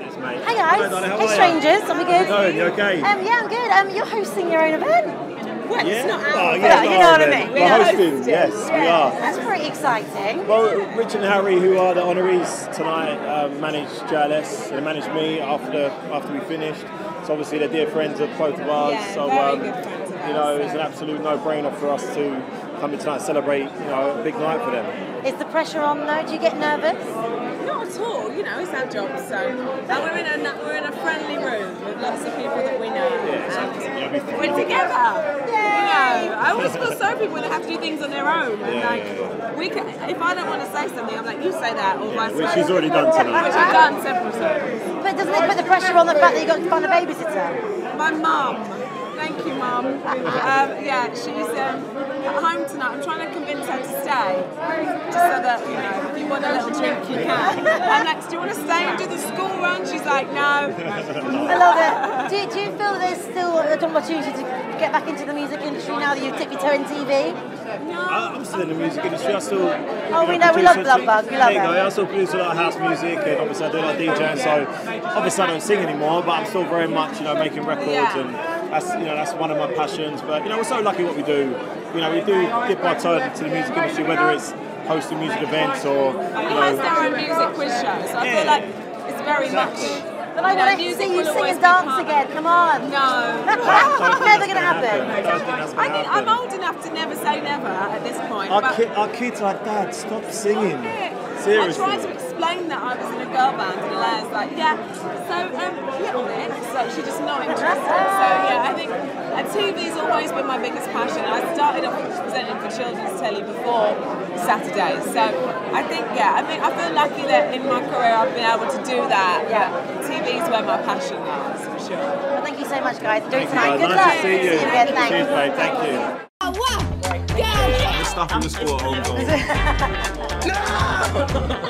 Cheers, mate. Hey guys, Hi, darling, how hey are strangers, are we good? How's it going? You okay? Um, yeah, I'm good. Um, you're hosting your own event. Well, yeah. it's not Oh, our yeah, Yeah, it's you know what I mean. We're Yeah. hosting, yes, we are. That's pretty exciting. Well, Rich and Harry, who are the honorees tonight, um, managed JLS. They managed me after after we finished. So obviously they're dear friends of both of ours. Yeah, so very um, good friends of you know, it's an absolute no-brainer for us to come in tonight and celebrate. You know, a big night for them. Is the pressure on though? Do you get nervous? Not at all. You know, it's our job. So and we're in a we're in a friendly room with lots of people that we know. Yeah, exactly. Yeah, we think- we're together. You know, I always feel sorry for people when they have to do things on their own. And Yeah, like, yeah, we can, if I don't want to say something, I'm like, you say that, or vice Which versa. she's already done tonight. Which I've done several times. But doesn't it put the pressure on the fact that you got to find a babysitter? My mum. Thank you, mum. Um, yeah, she's um, at. I'm trying to convince her to stay, just so that you know, if you want a little drink, you can. I'm like, do you want to stay and do the school run? She's like, no. I love it. Do do you feel that there's still an opportunity to get back into the music industry now that you've dipped your toe in TV? No. I- I'm still in the music industry. I still. Oh, we know, we love produce- Love Bug, we love there you go. I still produce a lot of house music, and obviously I do a lot of DJing. So obviously I don't sing anymore, but I'm still very much, you know, making records, Yeah. and that's you know that's one of my passions. But you know, we're so lucky what we do. You know, we do dip our toe into the music industry, whether it's hosting music events or you We know. host our own music quiz show, so I Yeah. feel like it's very Exactly. much. But I want to music see you sing and dance again. Come on. No. Never gonna happen. I don't think that's I gonna think happen. I'm old enough to never say never at this point. Our, but ki- our kids are like, Dad, stop singing. I Seriously. Tried to explain that I was in a girl band, and Alaia's like, yeah. So um, little bit. So she just not interested. So yeah, I think uh, TV's always been my biggest passion. I started off presenting for children's telly before Saturdays. So I think yeah, I mean I feel lucky that in my career I've been able to do that. Yeah. TV's where my passion lies for sure. Well, thank you so much, guys. Enjoy Thank you, tonight. Good nice luck. to see you. again. Thanks. Cheers, babe. Thank you. Stuff in the school at home.